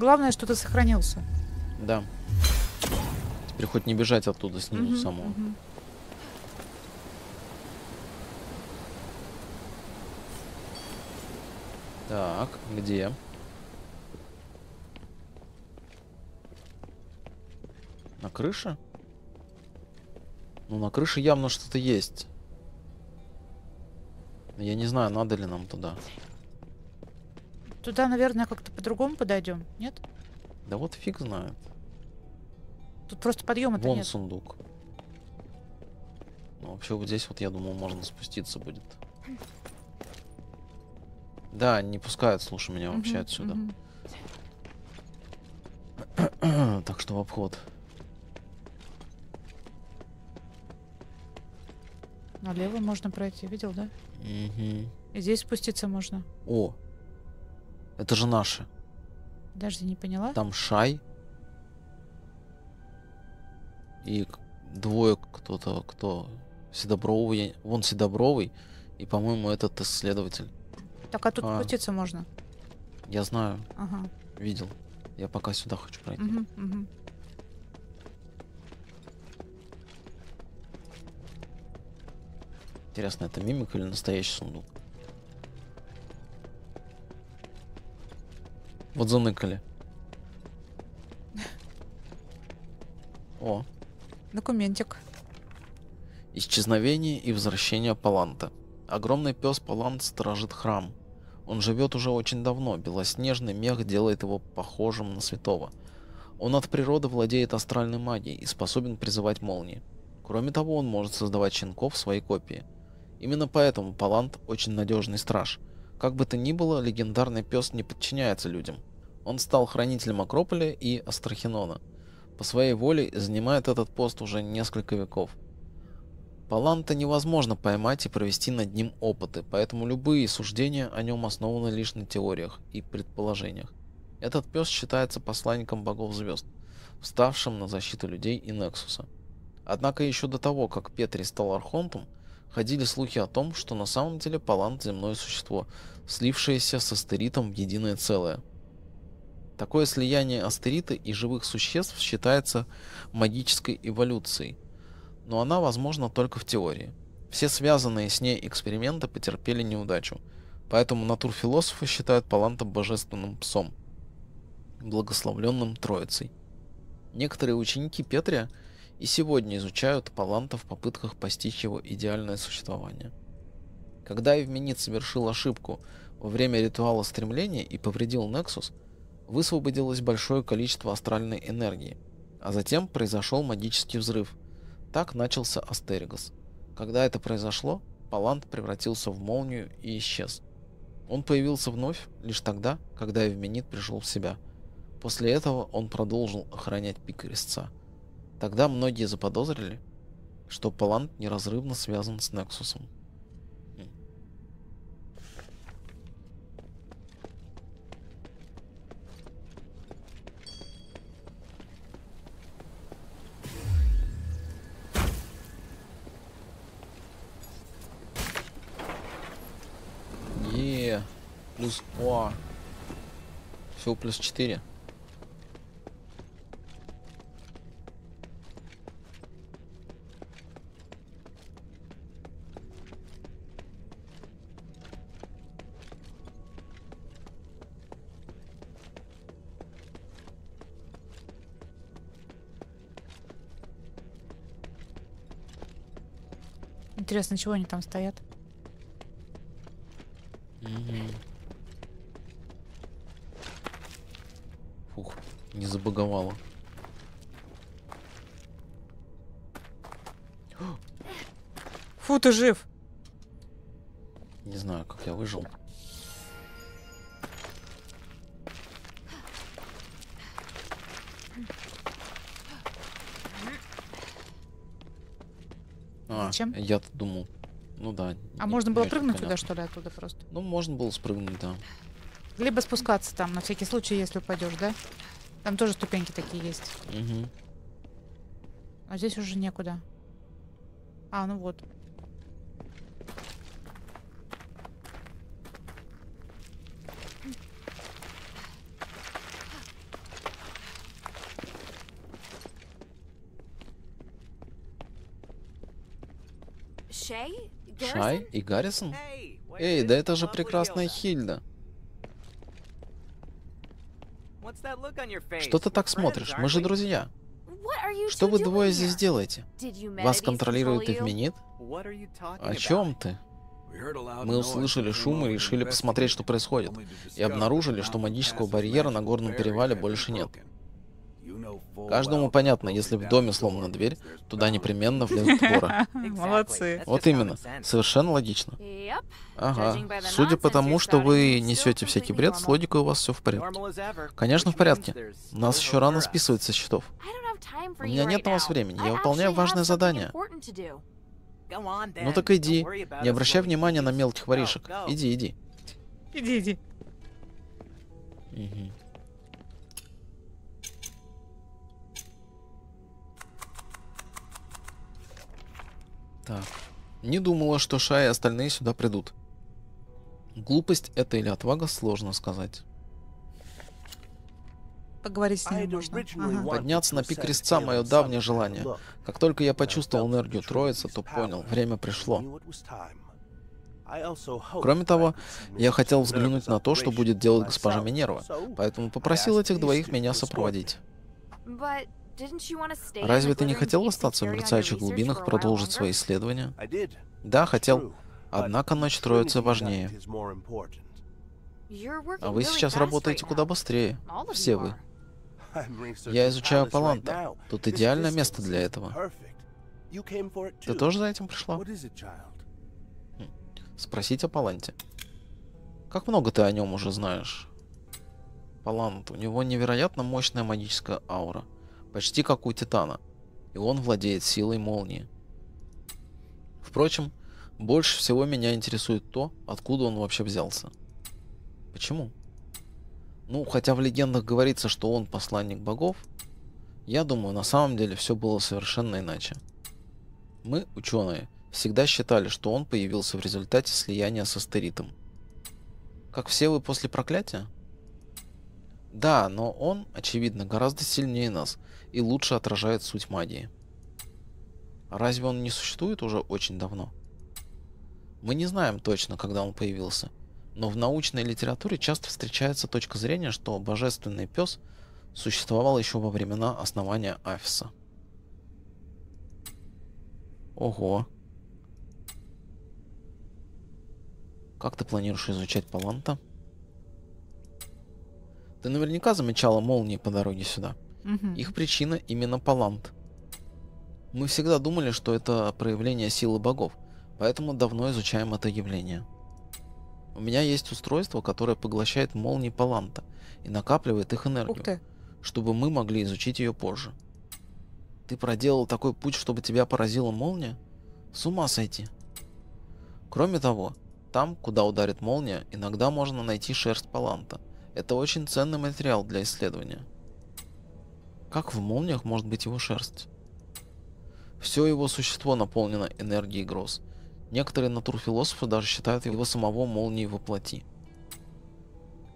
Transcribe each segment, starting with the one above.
Главное, что ты сохранился. Да. Теперь хоть не бежать оттуда снизу Мгм, самого. мгм. Так, где? На крыше? Ну, на крыше явно что-то есть. Я не знаю, надо ли нам туда. Туда, наверное, как-то по-другому подойдем, нет? Да вот фиг знает. Тут просто подъема-то Вон нет. сундук. Ну, вообще вот здесь вот, я думал, можно спуститься будет. Да, не пускают, слушай, меня вообще Мгм, отсюда. мгм. так что в обход. Налево можно пройти, видел, да? Мгм. И здесь спуститься можно. О, это же наши. Подожди, не поняла? Там Шай. И двое кто-то, кто... Седобровый, вон Седобровый, и, по-моему, этот исследователь. Так, а тут А. спуститься можно. Я знаю, Ага. видел. Я пока сюда хочу пройти. Мгм, мгм. Интересно, это мимик или настоящий сундук? Вот заныкали. О, Документик. исчезновение и возвращение Паланта. Огромный пес Палант сторожит храм. Он живет уже очень давно, белоснежный мех делает его похожим на святого. Он от природы владеет астральной магией и способен призывать молнии. Кроме того, он может создавать щенков в своей копии. Именно поэтому Палант очень надежный страж. Как бы то ни было, легендарный пес не подчиняется людям. Он стал хранителем Акрополя и Астрахинона. По своей воле занимает этот пост уже несколько веков. Паланта невозможно поймать и провести над ним опыты, поэтому любые суждения о нем основаны лишь на теориях и предположениях. Этот пес считается посланником богов звезд, вставшим на защиту людей и Нексуса. Однако еще до того, как Петри стал Архонтом, ходили слухи о том, что на самом деле Палант земное существо, слившееся с астеритом в единое целое. Такое слияние астерита и живых существ считается магической эволюцией, но она возможна только в теории. Все связанные с ней эксперименты потерпели неудачу, поэтому натурфилософы считают Паланта божественным псом, благословленным Троицей. Некоторые ученики Петрия и сегодня изучают Паланта в попытках постичь его идеальное существование. Когда Евменит совершил ошибку во время ритуала стремления и повредил Нексус, высвободилось большое количество астральной энергии, а затем произошел магический взрыв. Так начался Астеригос. Когда это произошло, Палант превратился в молнию и исчез. Он появился вновь лишь тогда, когда Евменит пришел в себя. После этого он продолжил охранять пик резца. Тогда многие заподозрили, что Палант неразрывно связан с Нексусом. Е, плюс О. Всего плюс 4. Интересно, чего они там стоят? Фух, не забаговало. Фу, ты жив! Не знаю, как я выжил. А, Зачем? я-то думал. Ну да. А не- можно было прыгнуть туда, понятно. что ли, оттуда просто? Ну, можно было спрыгнуть, да. Либо спускаться там, на всякий случай, если упадешь, да? Там тоже ступеньки такие есть. Угу. А здесь уже некуда. А, ну вот. Шай и Гаррисон? Эй, да это же прекрасная Хильда. Что ты так смотришь? Мы же друзья. Что вы двое здесь делаете? Вас контролирует Игменит? О чем ты? Мы услышали шум и решили посмотреть, что происходит, и обнаружили, что магического барьера на горном перевале больше нет. Каждому понятно, если в доме сломана дверь, туда непременно влезут воры. Молодцы. Вот именно. Совершенно логично. Ага. Судя по тому, что вы несете всякий бред, с логикой у вас все в порядке. Конечно, в порядке. Нас еще рано списывать со счетов. У меня нет на вас времени. Я выполняю важное задание. Ну так иди. Не обращай внимания на мелких воришек. Иди, иди. Иди, иди. Так. Не думала, что Ша и остальные сюда придут. Глупость это или отвага, сложно сказать. Поговорить с ней можно. Ага. Подняться на пик крестца — мое давнее желание. Как только я почувствовал энергию Троицы, то понял, время пришло. Кроме того, я хотел взглянуть на то, что будет делать госпожа Минерва, поэтому попросил этих двоих меня сопроводить. Разве ты не хотел остаться в мерцающих глубинах, продолжить свои исследования? Да, хотел. Однако ночь Троицы важнее. А вы сейчас работаете куда быстрее. Все вы. Я изучаю Паланта. Тут идеальное место для этого. Ты тоже за этим пришла? Спросить о Паланте. Как много ты о нем уже знаешь? Палант. У него невероятно мощная магическая аура. Почти как у Титана. И он владеет силой молнии. Впрочем, больше всего меня интересует то, откуда он вообще взялся. Почему? Ну, хотя в легендах говорится, что он посланник богов, я думаю, на самом деле все было совершенно иначе. Мы, ученые, всегда считали, что он появился в результате слияния с астеритом. Как все вы после проклятия? Да, но он, очевидно, гораздо сильнее нас и лучше отражает суть магии. Разве он не существует уже очень давно? Мы не знаем точно, когда он появился, но в научной литературе часто встречается точка зрения, что божественный пес существовал еще во времена основания Афиса. Ого. Как ты планируешь изучать Паланта? Ты наверняка замечала молнии по дороге сюда. Мгм. Их причина именно Палант. Мы всегда думали, что это проявление силы богов, поэтому давно изучаем это явление. У меня есть устройство, которое поглощает молнии Паланта и накапливает их энергию, чтобы мы могли изучить ее позже. Ты проделал такой путь, чтобы тебя поразила молния? С ума сойти. Кроме того, там, куда ударит молния, иногда можно найти шерсть Паланта. Это очень ценный материал для исследования. Как в молниях может быть его шерсть? Все его существо наполнено энергией гроз. Некоторые натурфилософы даже считают его самого молнией во плоти.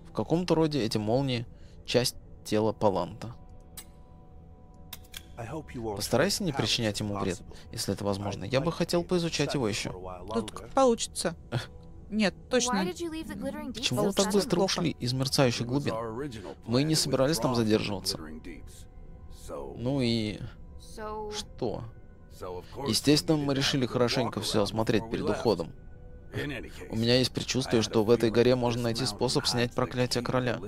В каком-то роде эти молнии – часть тела Паланта. Постарайся не причинять ему вред, если это возможно. Я бы хотел поизучать его еще. Тут как получится. Нет, точно. Почему вы так быстро ушли из мерцающих глубин? Мы не собирались там задерживаться. Ну и что? Естественно, мы решили хорошенько все осмотреть перед уходом. У меня есть предчувствие, что в этой горе можно найти способ снять проклятие короля.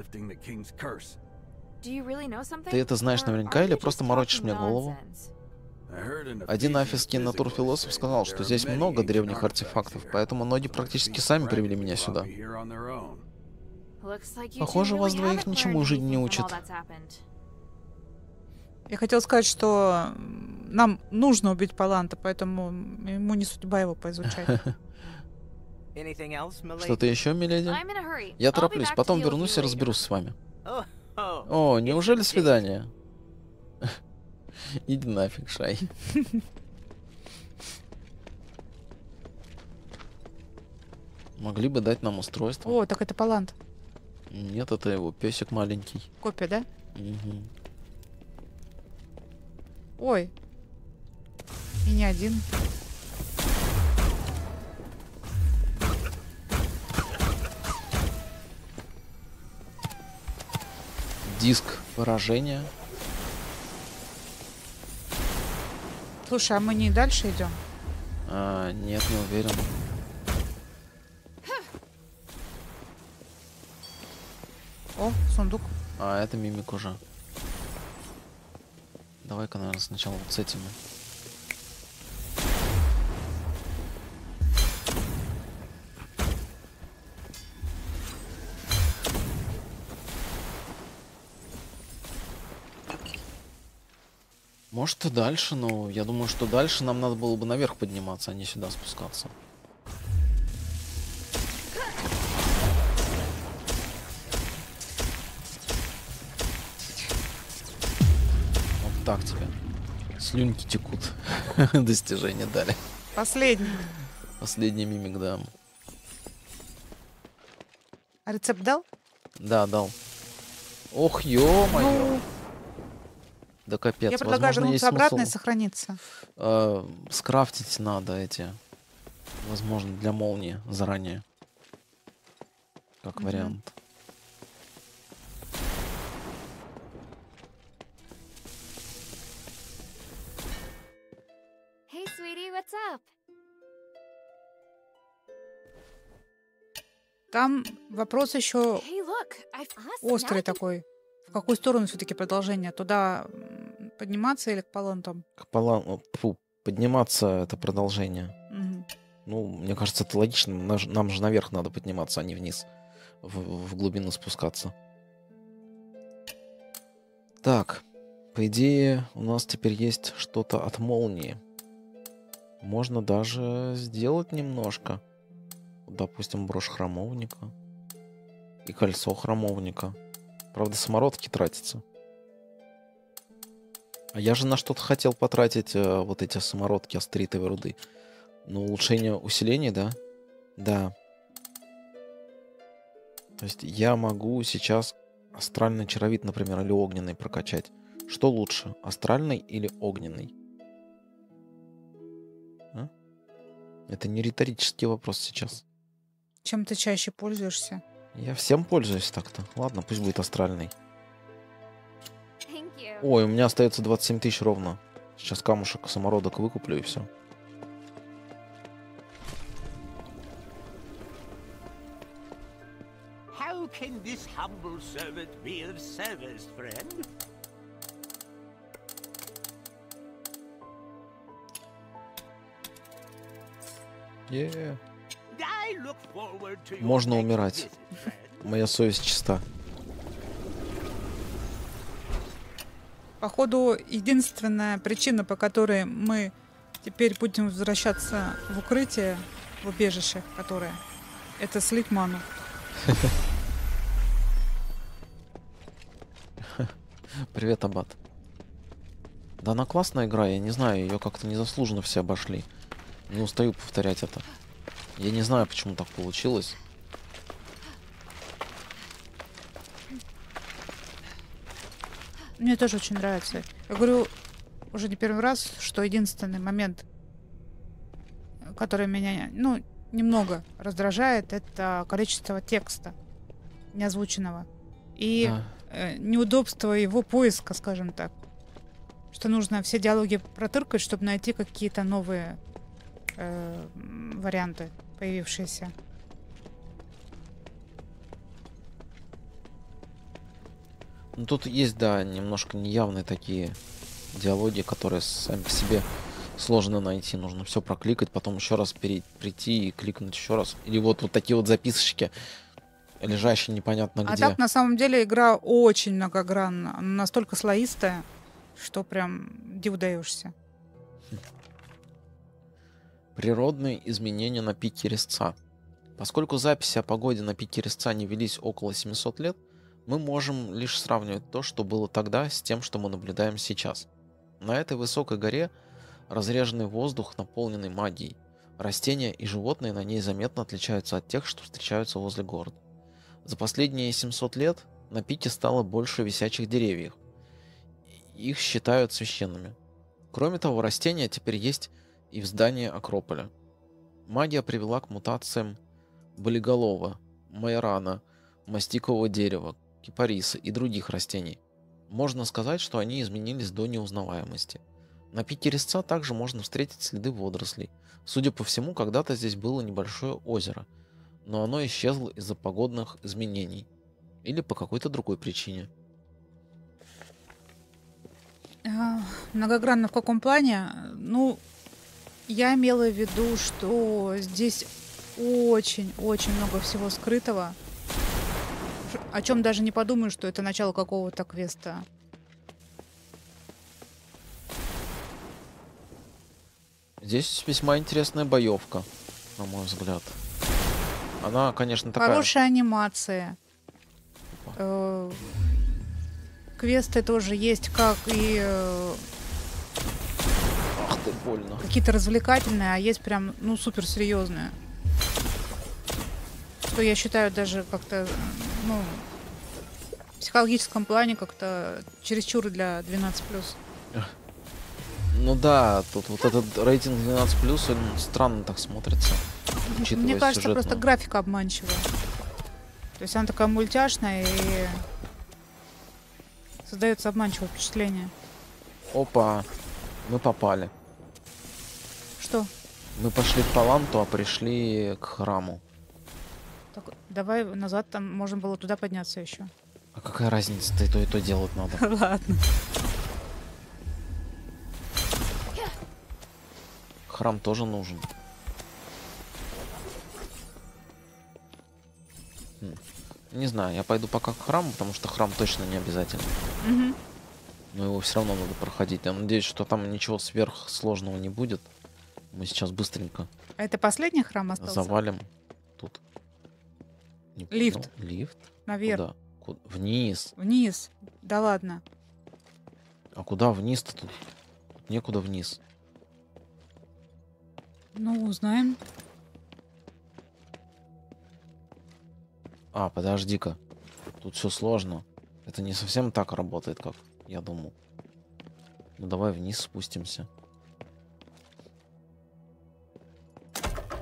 Ты это знаешь наверняка или просто морочишь мне голову? Один афисский натурфилософ сказал, что здесь много древних артефактов, поэтому ноги практически сами привели меня сюда. Похоже, вас двоих ничему жизнь не учат. Я хотел сказать, что нам нужно убить Паланта, поэтому ему не судьба его поизучать. Что-то еще, миледи? Я тороплюсь, потом вернусь и разберусь с вами. О, неужели свидание? Иди нафиг, Шай. Могли бы дать нам устройство. О, так это Палант. Нет, это его песик маленький. Копия, да? Мгм. Ой. И не один. Диск поражения. Слушай, а мы не дальше идем? А, нет, не уверен. О, сундук. А, это мимик уже. Давай-ка, наверное, сначала вот с этими. Может и дальше, но я думаю, что дальше нам надо было бы наверх подниматься, а не сюда спускаться. Так тебе. Слюнки текут. Достижения дали. Последний. Последний мимик, да. А рецепт дал? Да, дал. Ох, ё-моё. Ну, Да капец. я предлагаю Возможно, вернуться обратно и сохраниться. э, скрафтить надо эти. Возможно, для молнии заранее. Как Мгм. вариант. What's up? Там вопрос еще Hey, look, I've острый такой. В какую сторону все-таки продолжение? Туда подниматься или к палантам? К о, тьфу, подниматься это продолжение. Мгм. Ну, мне кажется, это логично. Нам же- Нам же наверх надо подниматься, а не вниз. В, в глубину спускаться. Так, по идее, у нас теперь есть что-то от молнии. Можно даже сделать немножко. Допустим, брошь храмовника. И кольцо храмовника. Правда, самородки тратятся. А я же на что-то хотел потратить э, вот эти самородки астритовой руды. На улучшение усиления, да? Да. То есть я могу сейчас астральный чаровид, например, или огненный прокачать. Что лучше, астральный или огненный? Это не риторический вопрос сейчас. Чем ты чаще пользуешься? Я всем пользуюсь так-то. Ладно, пусть будет астральный. Ой, у меня остается 27 тысяч ровно. Сейчас камушек самородок выкуплю и все. How can this humble servant be of service, friend? Your Можно умирать. Моя совесть чиста. Походу, единственная причина, по которой мы теперь будем возвращаться в укрытие, в убежище, которое, это слить ману. Привет, Абат. Да она классная игра, я не знаю, ее как-то незаслуженно все обошли. Не устаю повторять это. Я не знаю, почему так получилось. Мне тоже очень нравится. Я говорю уже не первый раз, что единственный момент, который меня, ну, немного раздражает, это количество текста неозвученного. И Да. э, неудобство его поиска, скажем так. Что нужно все диалоги протыркать, чтобы найти какие-то новые э, варианты, появившиеся. Ну тут есть, да, немножко неявные такие диалоги, которые сами по себе сложно найти. Нужно все прокликать, потом еще раз перей- прийти и кликнуть еще раз. Или вот, вот такие вот записочки, лежащие непонятно А где. так, на самом деле, игра очень многогранна. Она настолько слоистая, что прям диву даешься. Природные изменения на пике резца. Поскольку записи о погоде на пике резца не велись около 700 лет, мы можем лишь сравнивать то, что было тогда, с тем, что мы наблюдаем сейчас. На этой высокой горе разреженный воздух, наполненный магией. Растения и животные на ней заметно отличаются от тех, что встречаются возле города. За последние 700 лет на пике стало больше висячих деревьев. Их считают священными. Кроме того, растения теперь есть и в здании Акрополя. Магия привела к мутациям болиголова, майорана, мастикового дерева, кипарисы и других растений. Можно сказать, что они изменились до неузнаваемости. На пике резца также можно встретить следы водорослей. Судя по всему, когда-то здесь было небольшое озеро, но оно исчезло из-за погодных изменений или по какой-то другой причине. А, Многогранно в каком плане? Ну, я имела в виду, что здесь очень-очень много всего скрытого, о чем даже не подумаю, что это начало какого-то квеста. Здесь весьма интересная боевка, на мой взгляд. Она, конечно, такая... Хорошая анимация. Э, Квесты тоже есть, как и э, ты, больно. какие-то развлекательные, а есть прям, ну, супер серьезные. Что я считаю даже как-то, ну, в психологическом плане как-то чересчур для 12 Ну да, тут вот этот рейтинг 12+, он странно так смотрится. Мне кажется, просто сюжетную. графика обманчивая. То есть она такая мультяшная и создается обманчивое впечатление. Опа, мы попали. Что? Мы пошли к Паланту, а пришли к храму. Так, давай назад, там можно было туда подняться еще. А какая разница-то и то, и то делать надо? Ладно. Храм тоже нужен. Хм. Не знаю, я пойду пока к храму, потому что храм точно не обязательно. Мгм. Но его все равно надо проходить. Я надеюсь, что там ничего сверхсложного не будет. Мы сейчас быстренько А это последний храм остался? завалим тут. Не Лифт. понял. Лифт? Наверх. Куда? Ку- Вниз. Вниз. Да ладно. А куда вниз-то тут? Тут некуда вниз. Ну, узнаем. А, подожди-ка. Тут все сложно. Это не совсем так работает, как я думал. Ну давай вниз спустимся.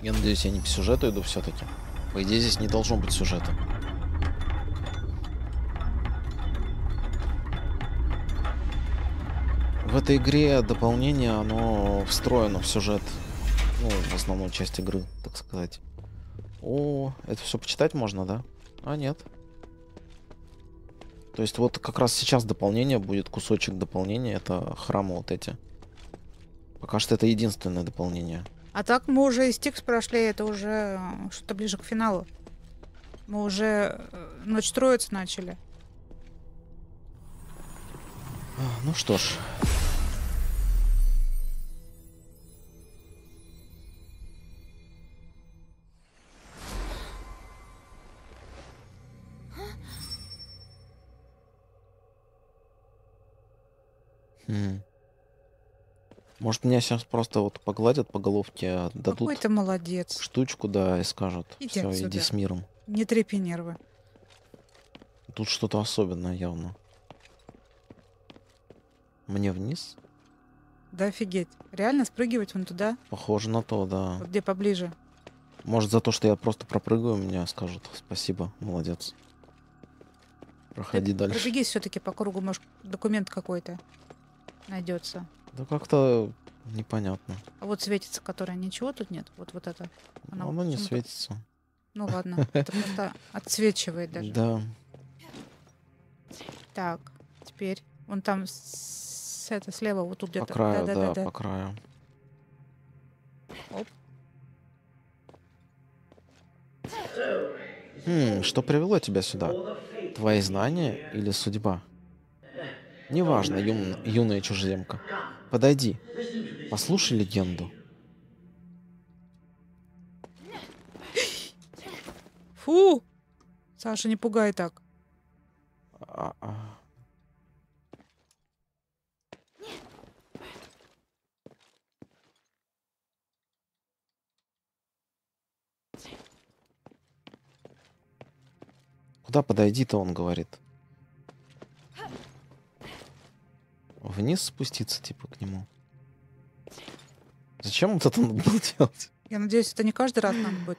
Я надеюсь, я не по сюжету иду все-таки. По идее, здесь не должно быть сюжета. В этой игре дополнение, оно встроено в сюжет. Ну, в основную часть игры, так сказать. О, это все почитать можно, да? А, нет. То есть вот как раз сейчас дополнение будет, кусочек дополнения, это храмы вот эти. Пока что это единственное дополнение. А так мы уже и Стикс прошли, это уже э, что-то ближе к финалу. Мы уже э, ночь троицы начали. А, Ну что ж. Хм. Может, меня сейчас просто вот погладят по головке, а дадут Какой ты молодец. штучку, да, и скажут, Иди все, иди отсюда». с миром. Не трепи нервы. Тут что-то особенное явно. Мне вниз? Да офигеть. Реально спрыгивать вон туда, Похоже на то, да. вот где поближе. Может, за то, что я просто пропрыгаю, мне скажут спасибо, молодец. Проходи Ты дальше. Пробегись все-таки по кругу, может, документ какой-то найдется. Да как-то непонятно. А вот светится, которая ничего тут нет. Вот вот это. Она Оно не почему-то- светится. Ну ладно, это просто отсвечивает даже. Да. Так, теперь вон там с, это слева вот тут По где-то. краю, да, Да-да-да-да. по краю. Оп. Хм, что привело тебя сюда? Твои знания или судьба? Неважно, юн- юная чужеземка. Подойди, послушай легенду. Фу! Саша, не пугай так. А- а. Куда подойди-то, он говорит. Вниз спуститься, типа, к нему. Зачем вот это надо было делать? Я надеюсь, это не каждый раз надо будет.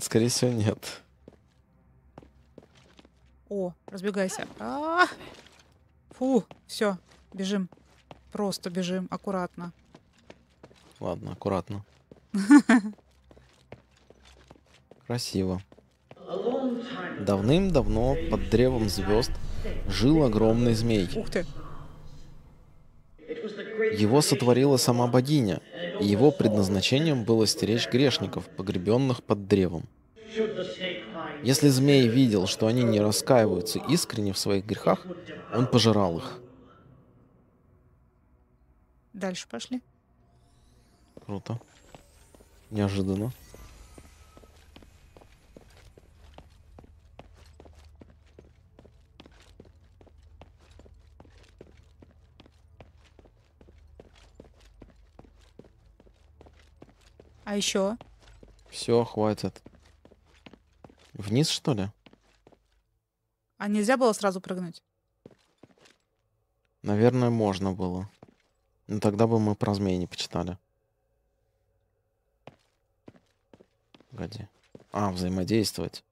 Скорее всего, нет. О, разбегайся. А! Фу, все, бежим. Просто бежим, аккуратно. Ладно, аккуратно. Красиво. Давным-давно под древом звезд жил огромный змей. Ух ты. Его сотворила сама богиня, и его предназначением было стеречь грешников, погребенных под древом. Если змей видел, что они не раскаиваются искренне в своих грехах, он пожирал их. Дальше пошли. Круто. Неожиданно. А еще? Все, хватит. Вниз, что ли? А нельзя было сразу прыгнуть? Наверное, можно было. Но тогда бы мы про змей не почитали. Погоди. А, взаимодействовать.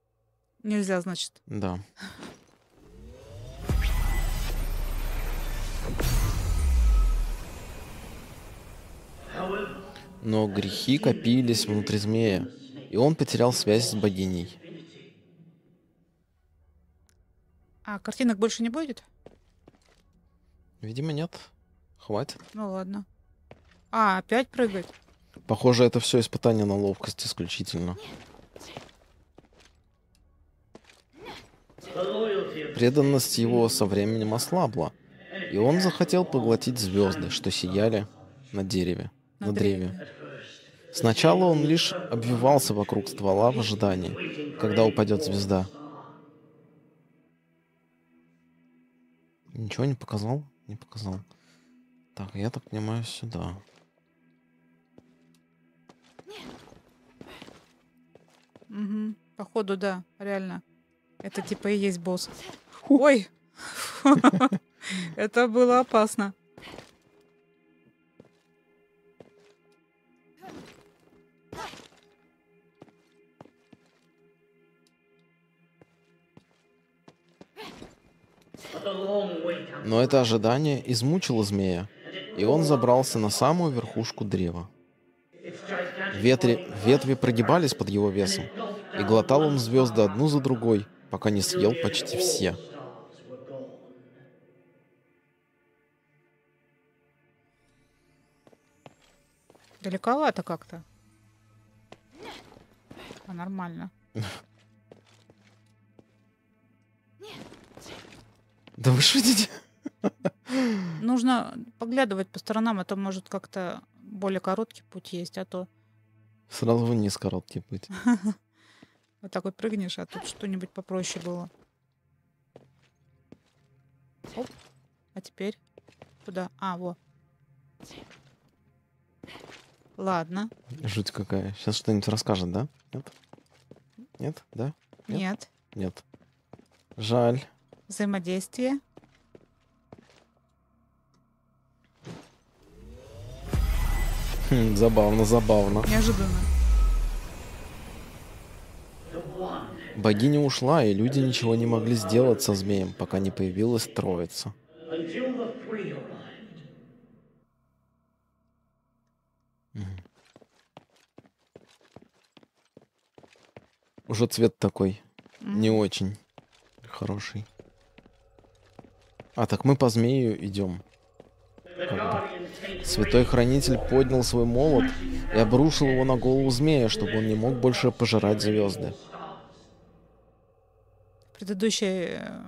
Нельзя, значит. Да. Но грехи копились внутри змея, и он потерял связь с богиней. А картинок больше не будет? Видимо, нет. Хватит. Ну ладно. А, опять прыгать? Похоже, это все испытание на ловкость исключительно. Преданность его со временем ослабла, и он захотел поглотить звезды, что сияли на дереве, На древе. Сначала он лишь обвивался вокруг ствола в ожидании, когда упадет звезда. Ничего не показал? Не показал. Так, я так понимаю, сюда. Угу. Походу, да, реально. Это типа и есть босс. Ой! Это было опасно. Но это ожидание измучило змея, и он забрался на самую верхушку древа. Ветри, ветви прогибались под его весом, и глотал он звезды одну за другой, пока не съел почти все. Далековато как-то. А нормально. Да вы шутите? Нужно поглядывать по сторонам, а то может как-то более короткий путь есть, а то Сразу вниз короткий путь. вот так вот прыгнешь, а тут что-нибудь попроще было. Оп. А теперь куда? А, во. Ладно. Жуть какая. Сейчас что-нибудь расскажет, да? Нет? Нет? Да? Нет? Нет. Нет. Жаль. Взаимодействие. Хм, забавно, забавно. Неожиданно. Богиня ушла, и люди ничего не могли сделать со змеем, пока не появилась троица. Уже цвет такой, не М. очень хороший. А, так мы по змею идем. Святой Хранитель поднял свой молот и обрушил его на голову змея, чтобы он не мог больше пожирать звезды. В предыдущей э,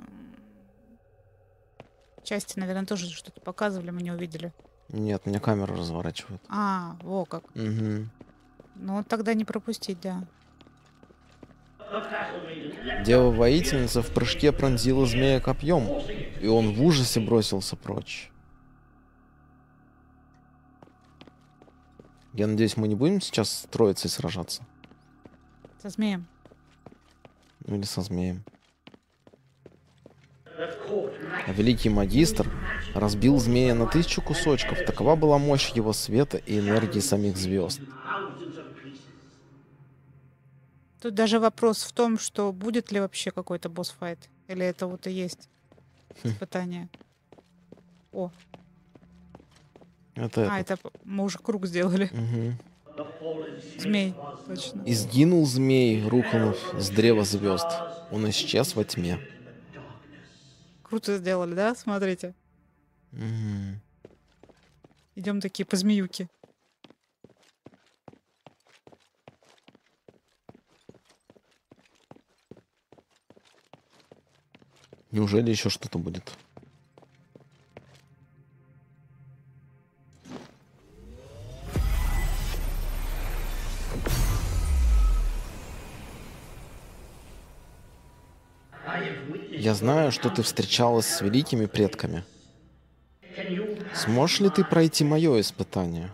части, наверное, тоже что-то показывали, мы не увидели. Нет, меня камеру разворачивают. А, во как. Угу. Ну, тогда не пропустить, да. Дева-воительница в прыжке пронзила змея копьем, и он в ужасе бросился прочь. Я надеюсь, мы не будем сейчас с троицей сражаться? Со змеем. Ну или со змеем. А великий магистр разбил змея на тысячу кусочков. Такова была мощь его света и энергии самих звезд. Тут даже вопрос в том, что будет ли вообще какой-то босс-файт. Или это вот и есть Хм. испытание? О, Это а, это п- мы уже круг сделали. Мгм. Змей, точно. И сгинул змей, рухнув с древа звезд. Он исчез во тьме. Круто сделали, да? Смотрите. Мгм. Идем такие по змеюке. Неужели еще что-то будет? Я знаю, что ты встречалась с великими предками. Сможешь ли ты пройти мое испытание?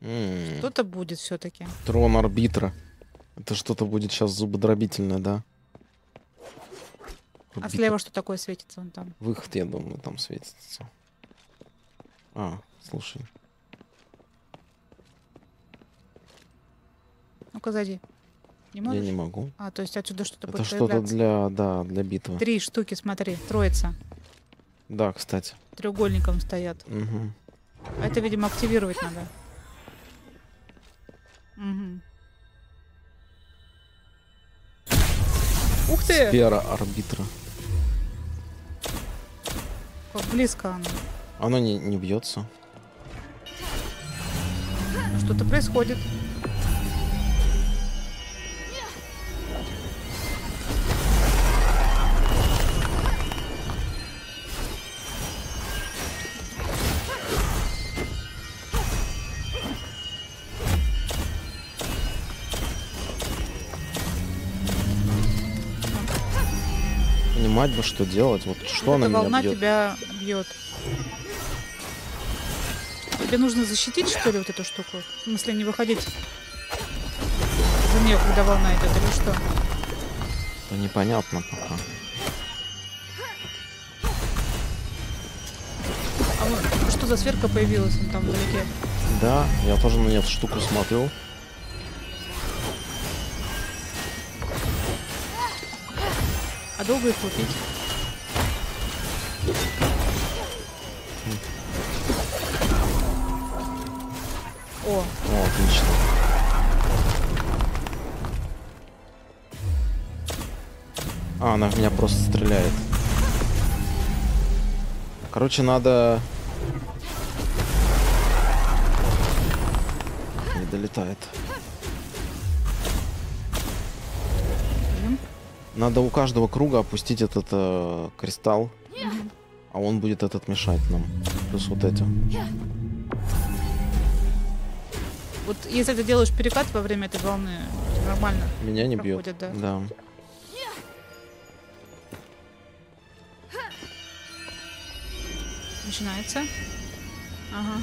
Что-то будет все-таки. Трон арбитра. Это что-то будет сейчас зубодробительное, да? А Арбитр. слева что такое светится вон там? Выход, я думаю, там светится. А, слушай. Ну-ка, зайди. Не Я можешь? не могу. А, то есть отсюда что-то Это что-то для, да, для битвы. Три штуки, смотри, троица. Да, кстати. Треугольником стоят. А это, видимо, активировать надо. Мгм. Ух ты! Сфера арбитра. Как близко оно. Оно не, не бьется. Что-то происходит. Бы, что делать. Вот что она эта меня волна бьет. тебя бьет. Тебе нужно защитить, что ли, вот эту штуку? В смысле, не выходить за нее, когда волна идет, или что? Это непонятно пока. А вот что за сферка появилась там вдалеке? Да, я тоже на эту штуку смотрю. Долго их лупить? О, О, отлично. А, она в меня просто стреляет. Короче, надо... Не долетает. Надо у каждого круга опустить этот э, кристалл, а он будет этот мешать нам. Плюс вот эти. вот если ты делаешь перекат во время этой волны, нормально. Меня не бьет. Проходит, да. да. Начинается. Ага.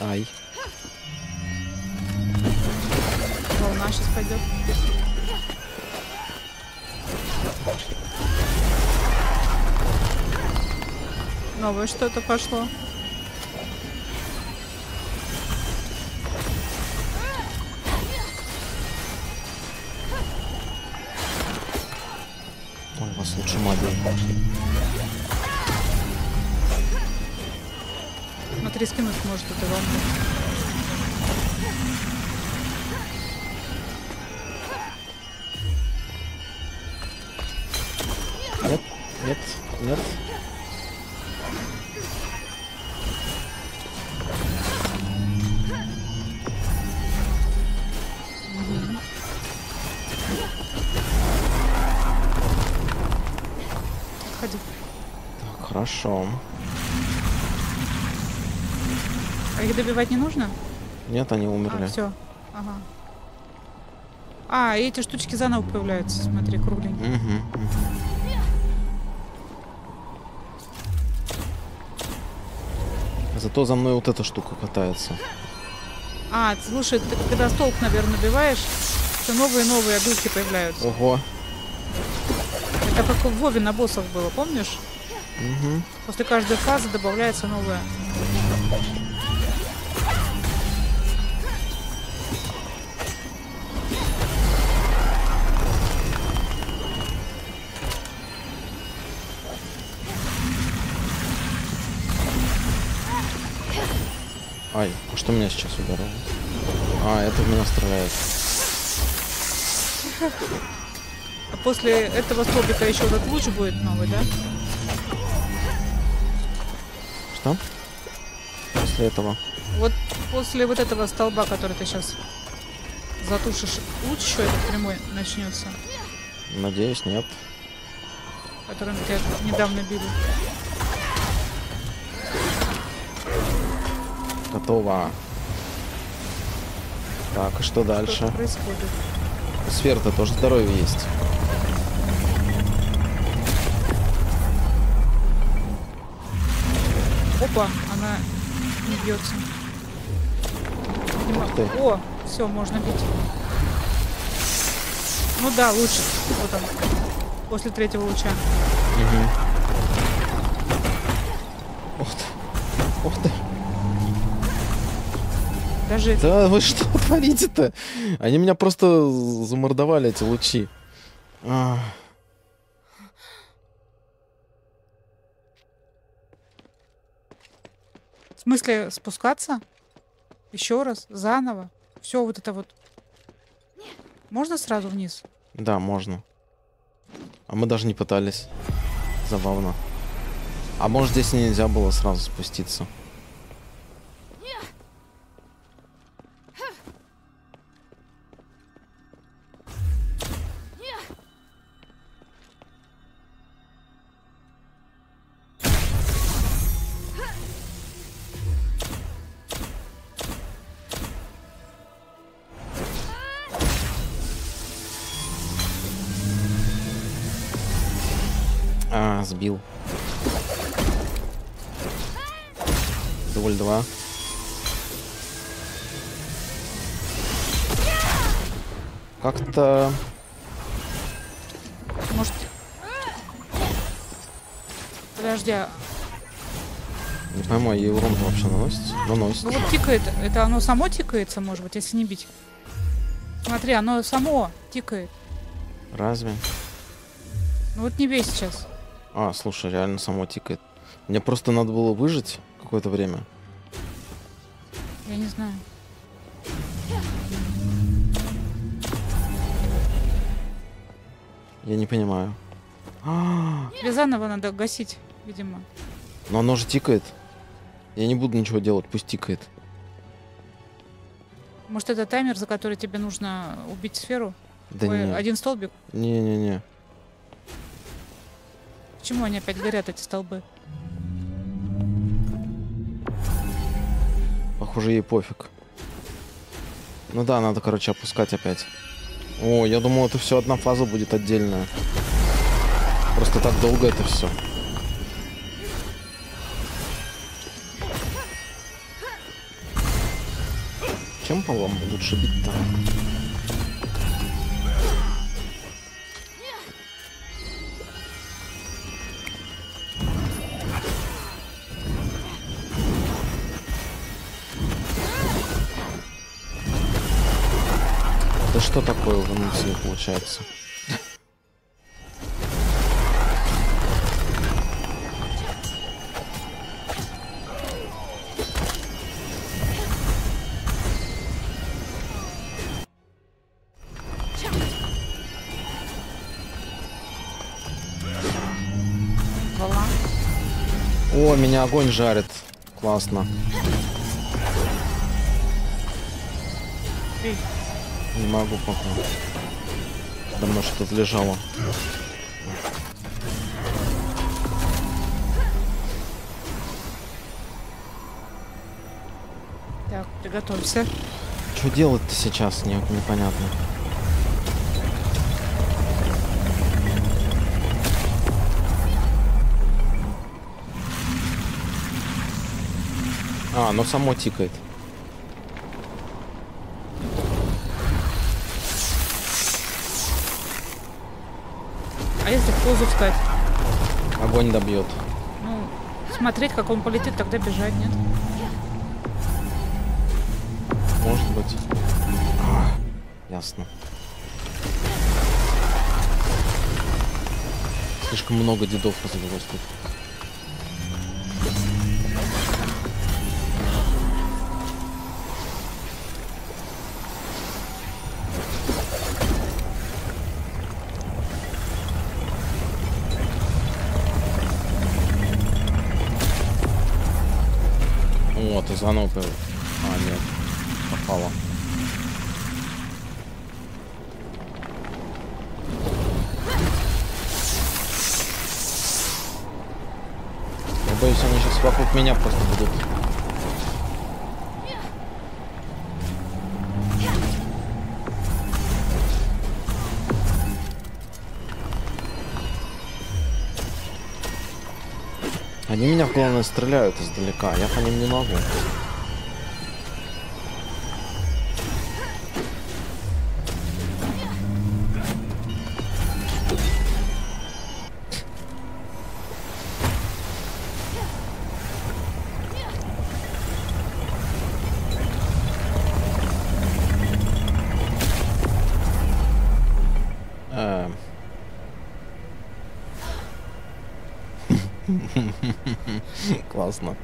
Ай. Сейчас пойдет. Новое что-то пошло. Ой, вас лучше магия. Смотри, скинуть может эту волну. А их добивать не нужно? Нет, они А, умерли. все. Ага. А, и эти штучки заново появляются, смотри, кругленькие. Мгм, мгм. Зато за мной вот эта штука катается. А, слушай, ты когда столб, наверное, набиваешь, все новые новые духи появляются. Ого. Это как в Вове на боссах было, помнишь? Мгм. После каждой фазы добавляется новая. Ай, а что меня сейчас ударило? А, это в меня стреляет. А после этого столбика еще этот луч будет новый, да? Что? После этого. Вот после вот этого столба, который ты сейчас затушишь, луч еще этот прямой начнется, Надеюсь, нет. который мы тебя недавно били. Готово. Так, и что Что дальше? происходит? У сфер-то тоже здоровье есть. Опа, она не бьется. Ух ты. О, все, можно бить. Ну да, лучше. Вот он. После третьего луча. Мгм. Ух ты. Ух ты. Даже Да вы что творите-то? Они меня просто замордовали, эти лучи. А, в смысле спускаться? Еще раз, заново. Все вот это вот. Можно сразу вниз? Да, можно. А мы даже не пытались. Забавно. А может здесь нельзя было сразу спуститься? Как-то... Может... Подожди, а- Не пойму, ей урон вообще наносит? Наносит. ну вот тикает. Это оно само тикается, может быть, если не бить? Смотри, оно само тикает. Разве? Ну вот не бей сейчас. А, слушай, реально само тикает. Мне просто надо было выжить какое-то время. Я не знаю. Я не понимаю. Тебе заново надо гасить, видимо. Но оно же тикает. Я не буду ничего делать, пусть тикает. Может, это таймер, за который тебе нужно убить сферу? Да Ой, не. один столбик? Не-не-не. Почему они опять горят, эти столбы? Похоже, ей пофиг. Ну да, надо, короче, опускать опять. О, я думал, это все одна фаза будет отдельная. Просто так долго это все. Чем по вам лучше бить-то? Да такое анонсе получается? О, меня огонь жарит. Классно. Эй, Не могу пока. Давно что-то лежало. Так, приготовься. Что делать-то сейчас, не, непонятно. А, оно само тикает. Позу встать? Огонь добьет. Ну, смотреть, как он полетит, тогда бежать, нет? Может быть. А, ясно. Слишком много дедов развелось тут. Ты заново главное, стреляют издалека, я по ним не могу. Классно.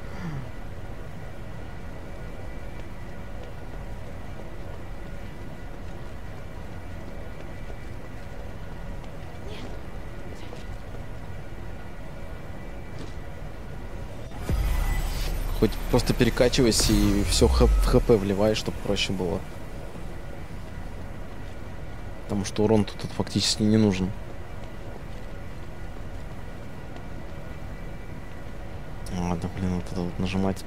Хоть просто перекачивайся и все в хп вливай, чтобы проще было. Потому что урон тут, тут фактически не нужен. Ладно, блин, вот это вот нажимать.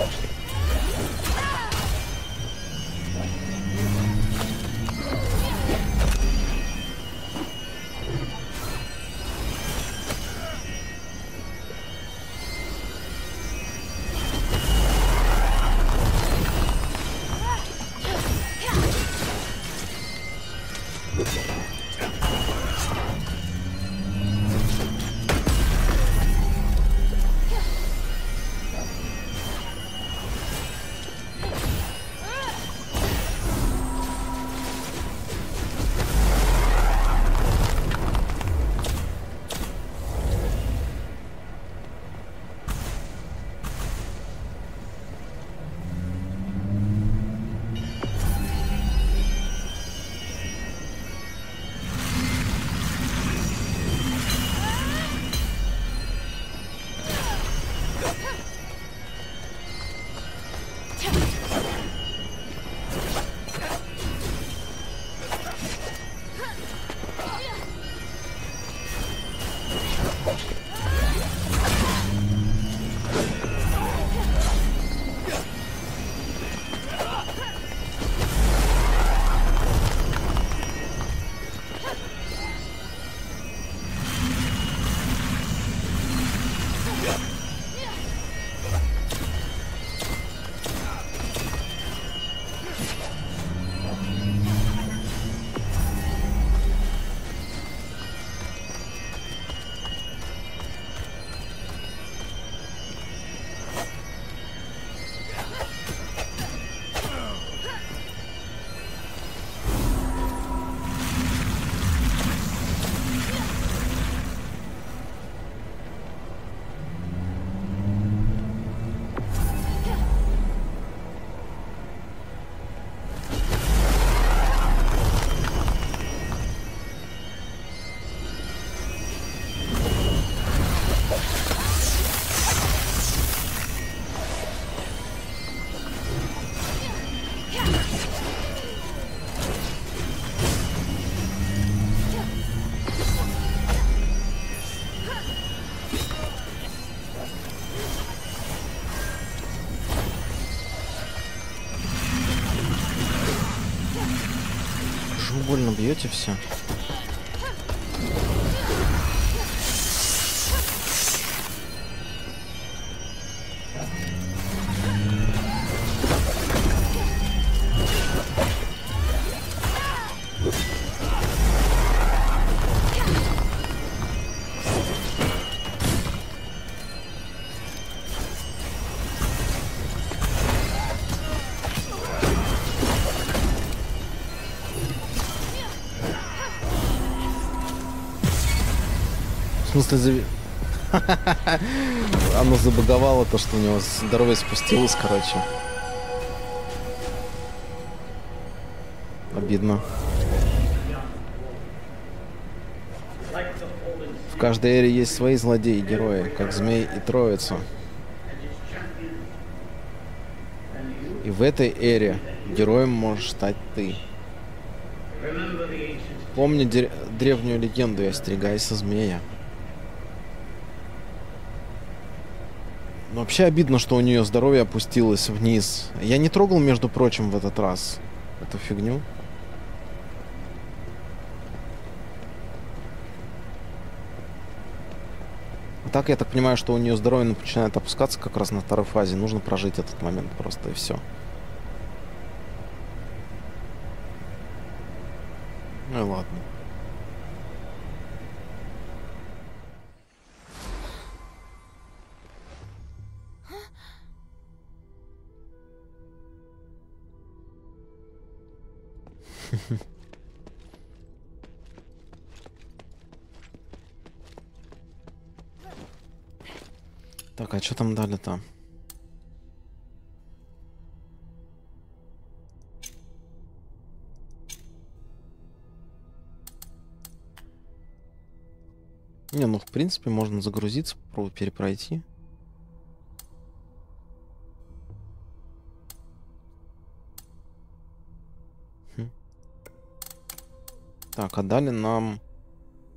question. Вы больно бьете все. Смысле. Оно забаговало то, что у него здоровье спустилось, короче. Обидно. В каждой эре есть свои злодеи и герои, как Змей и Троица. И в этой эре героем можешь стать ты. Помни древнюю легенду и остерегайся змея. Вообще обидно, что у нее здоровье опустилось вниз. Я не трогал, между прочим, в этот раз эту фигню. Так, я так понимаю, что у нее здоровье начинает опускаться как раз на второй фазе. Нужно прожить этот момент просто и все. Ну ладно. Так, а что там дали-то? Не, ну в принципе можно загрузиться, попробовать перепройти. Хм. Так, а дали нам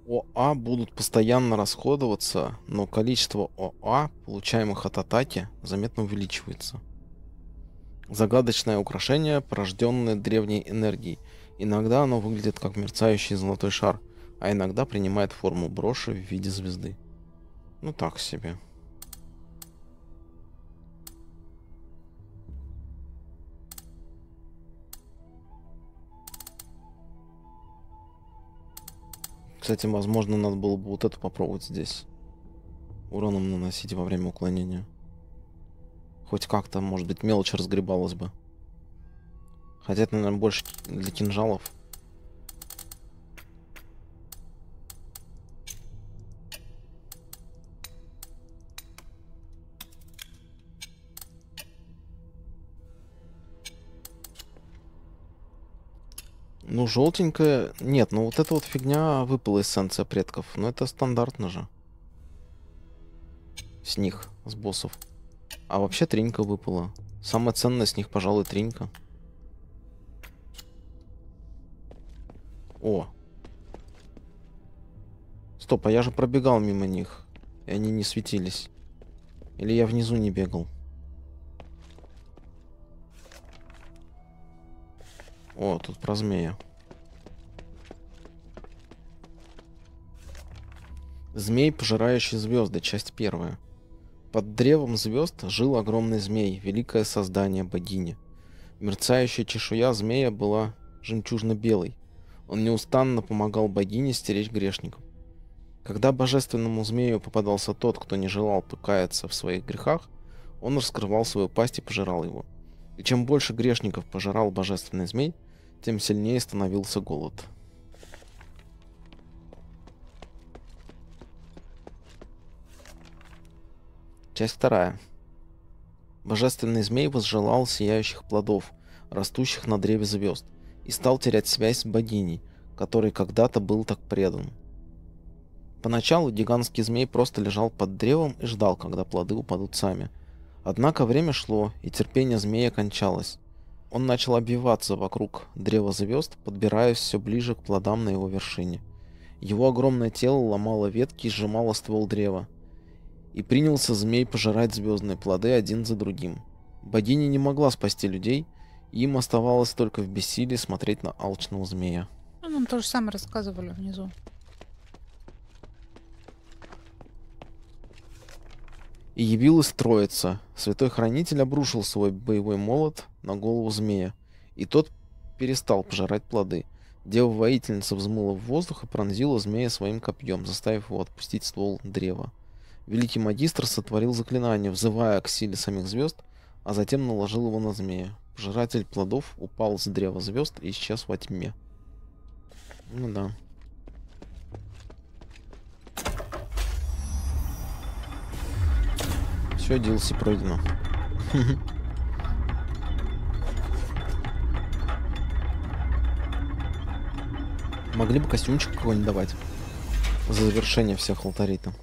ОА будут постоянно расходоваться, но количество ОА, получаемых от атаки, заметно увеличивается. Загадочное украшение, порожденное древней энергией. Иногда оно выглядит как мерцающий золотой шар, а иногда принимает форму броши в виде звезды. Ну так себе. Кстати, возможно, надо было бы вот это попробовать здесь. Уроном наносить во время уклонения. Хоть как-то, может быть, мелочь разгребалась бы. Хотя это, наверное, больше для кинжалов. Ну, желтенькая... Нет, ну вот эта вот фигня выпала эссенция предков. Но это стандартно же. С них, с боссов. А вообще тринька выпала. Самая ценная с них, пожалуй, тринька. О. Стоп, а я же пробегал мимо них. И они не светились. Или я внизу не бегал. О, тут про змея. Змей, пожирающий звезды, часть первая. Под древом звезд жил огромный змей, великое создание богини. Мерцающая чешуя змея была жемчужно-белой. Он неустанно помогал богине стеречь грешников. Когда божественному змею попадался тот, кто не желал покаяться в своих грехах, он раскрывал свою пасть и пожирал его. И чем больше грешников пожирал божественный змей, тем сильнее становился голод. Часть вторая. Божественный змей возжелал сияющих плодов, растущих на древе звезд, и стал терять связь с богиней, который когда-то был так предан. Поначалу гигантский змей просто лежал под древом и ждал, когда плоды упадут сами. Однако время шло, и терпение змея кончалось. Он начал обвиваться вокруг древа звезд, подбираясь все ближе к плодам на его вершине. Его огромное тело ломало ветки и сжимало ствол древа. И принялся змей пожирать звездные плоды один за другим. Богиня не могла спасти людей, им оставалось только в бессилии смотреть на алчного змея. Ну, нам то же самое рассказывали внизу. И явилась троица. Святой Хранитель обрушил свой боевой молот на голову змея, и тот перестал пожирать плоды. Дева-воительница взмыла в воздух и пронзила змея своим копьем, заставив его отпустить ствол древа. Великий магистр сотворил заклинание, взывая к силе самих звезд, а затем наложил его на змея. Пожиратель плодов упал с древа звезд и исчез во тьме. Ну да. Все, DLC пройдено. Могли бы костюмчик какой-нибудь давать. За завершение всех алтарей там.